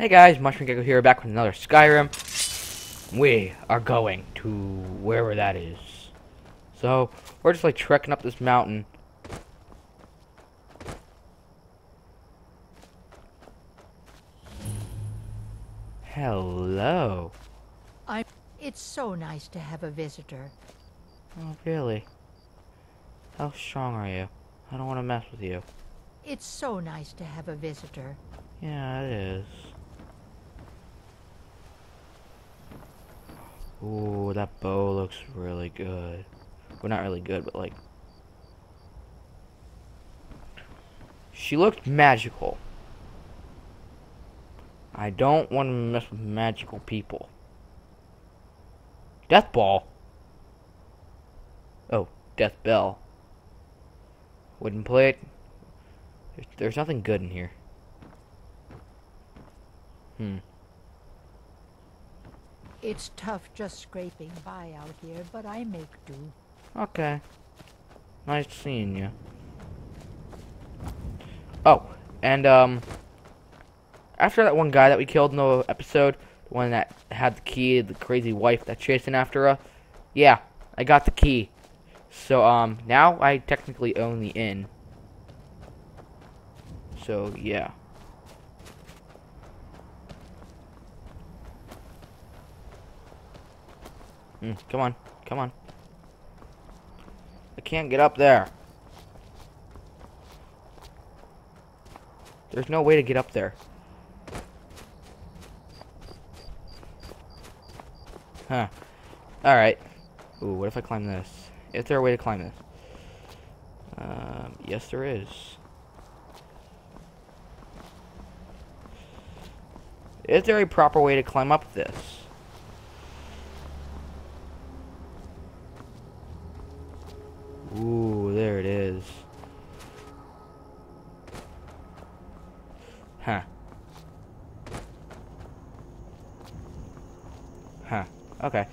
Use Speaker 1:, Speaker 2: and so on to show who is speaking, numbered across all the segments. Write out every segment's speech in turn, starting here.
Speaker 1: Hey guys, Mushroom Gecko here, back with another Skyrim. We are going to wherever that is. So, we're just like trekking up this mountain. Hello.
Speaker 2: I. It's so nice to have a visitor.
Speaker 1: Oh, really? How strong are you? I don't want to mess with you.
Speaker 2: It's so nice to have a visitor.
Speaker 1: Yeah, it is. Ooh, that bow looks really good. Well, not really good, but like... She looked magical. I don't want to mess with magical people. Death Ball. Oh, Death Bell. Wouldn't play it. There's, there's nothing good in here. Hmm.
Speaker 2: It's tough just scraping by out here, but I make do.
Speaker 1: Okay. Nice seeing you. Oh, and um, after that one guy that we killed in the episode, the one that had the key, the crazy wife that chasing after us, yeah, I got the key. So um, now I technically own the inn. So yeah. Mm, come on, come on. I can't get up there. There's no way to get up there. Huh. Alright. Ooh, what if I climb this? Is there a way to climb this? Um, yes there is. Is there a proper way to climb up this? Ooh, there it is. Huh. Huh. Okay.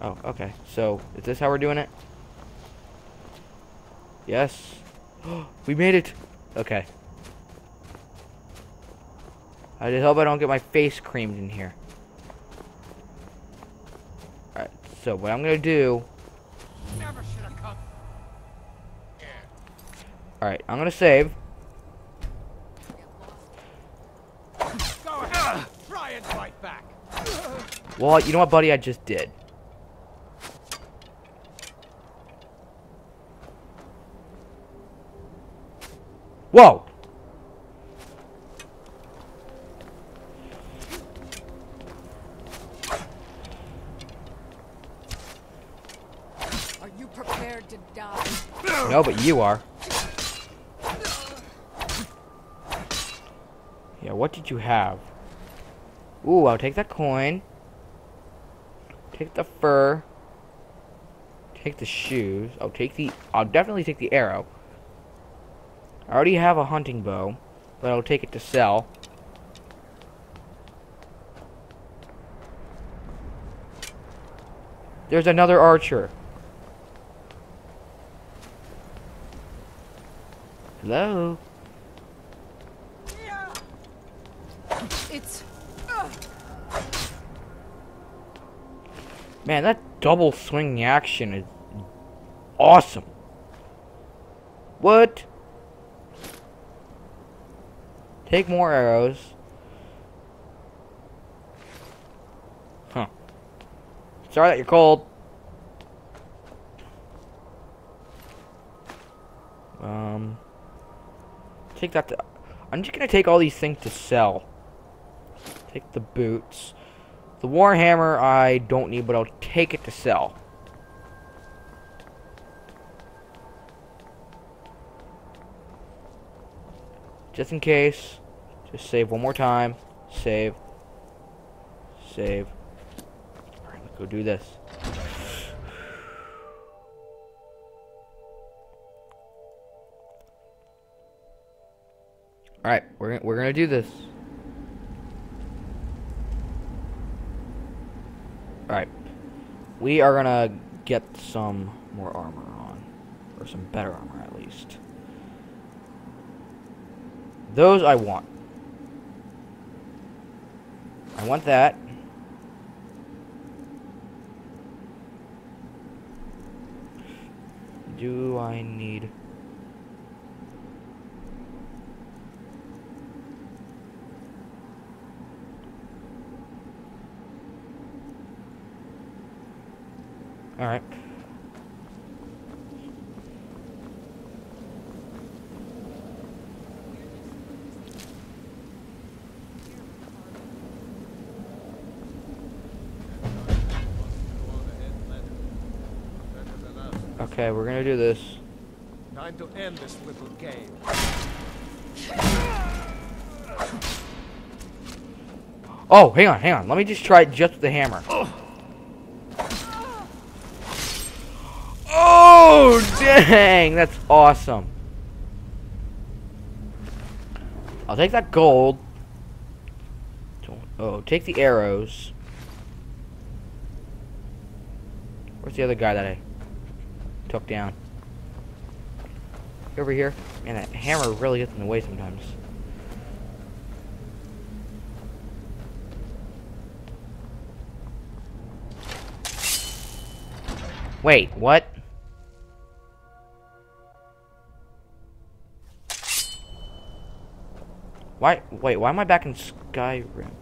Speaker 1: Oh, okay. So, is this how we're doing it? Yes. we made it! Okay. I just hope I don't get my face creamed in here. Alright, so what I'm gonna do Alright, I'm gonna save.
Speaker 3: Go ahead. Try and fight back.
Speaker 1: Well, you know what, buddy? I just did. Whoa!
Speaker 4: Are you prepared to die?
Speaker 1: No, but you are. Yeah, what did you have? Ooh, I'll take that coin. Take the fur. Take the shoes. I'll take the... I'll definitely take the arrow. I already have a hunting bow, but I'll take it to sell. There's another archer. Hello?
Speaker 4: It's
Speaker 1: Man, that double swing action is awesome. What? Take more arrows. Huh. Sorry that you're cold. Um. Take that to. I'm just gonna take all these things to sell. Take the boots. The Warhammer I don't need, but I'll take it to sell. Just in case. Just save one more time. Save. Save. Alright, let's go do this. Alright, we're, we're gonna do this. Alright. We are gonna get some more armor on. Or some better armor, at least. Those I want. I want that. Do I need... Alright. Okay, we're gonna do this.
Speaker 3: Time to end this little game.
Speaker 1: Oh, hang on, hang on. Let me just try just the hammer. Oh, Oh, dang! That's awesome. I'll take that gold. Oh, take the arrows. Where's the other guy that I took down? Over here. Man, that hammer really gets in the way sometimes. Wait, what? Why? Wait, why am I back in Skyrim?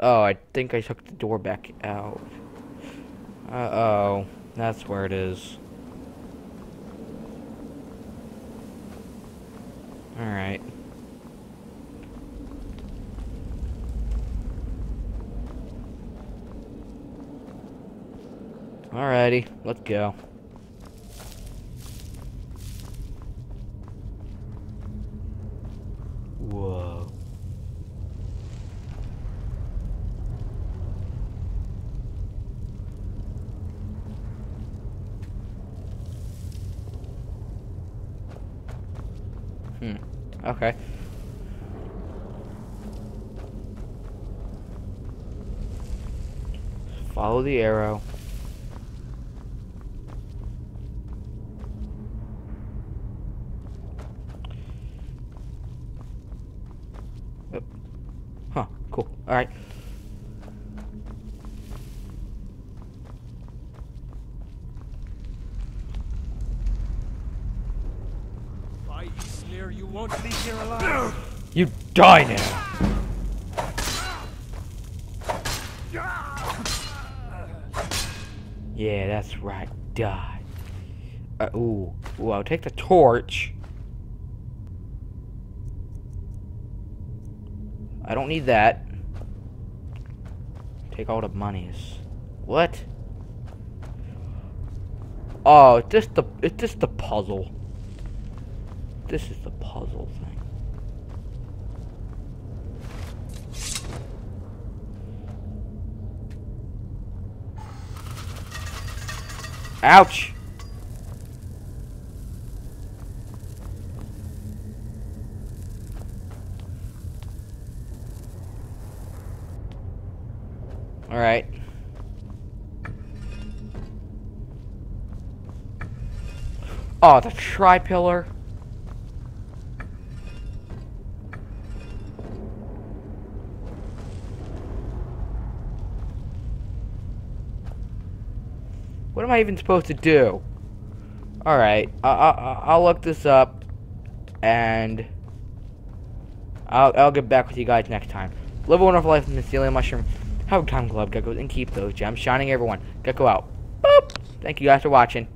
Speaker 1: Oh, I think I took the door back out. Uh-oh. That's where it is. Alright. Alrighty, let's go. Whoa. Hmm. Okay. Follow the arrow. Alright.
Speaker 3: By you won't leave here alive.
Speaker 1: You die now! Yeah, that's right. Die. Uh, ooh. Ooh, I'll take the torch. I don't need that. Take all the monies. What? Oh, it's just the it's just the puzzle. This is the puzzle thing. Ouch! Alright. Oh, the tri-pillar. What am I even supposed to do? Alright, I'll look this up, and I'll, I'll get back with you guys next time. Live a wonderful life in the Mycelium Mushroom. Have a time, Club Geckos, and keep those gems shining, everyone. Gecko out. Boop! Thank you guys for watching.